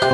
This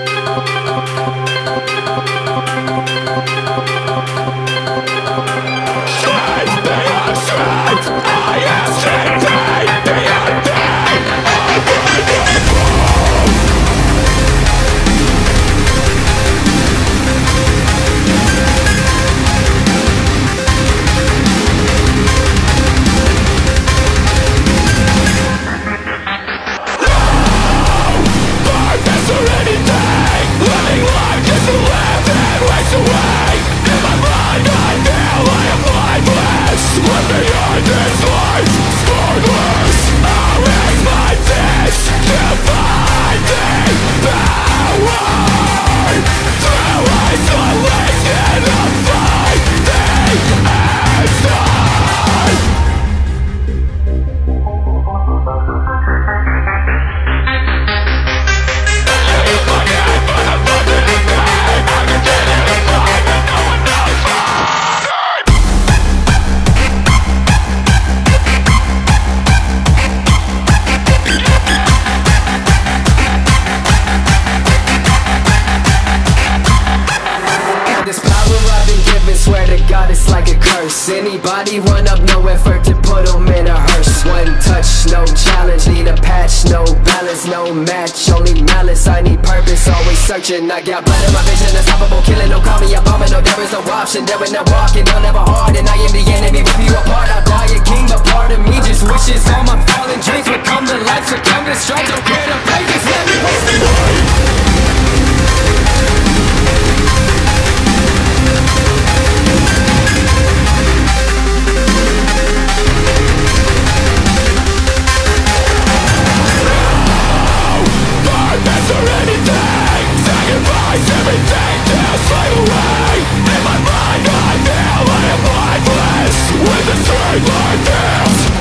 Anybody run up, no effort to put them in a hearse. One touch, no challenge, need a patch, no balance, no match. Only malice, I need purpose, always searching. I got blood in my vision, unstoppable, killing, no call me a bomber. No, there is no option, there is no walking, no, never hard And I am the enemy, rip you apart, I'll die Everything away. In my mind I feel I am With the strength like this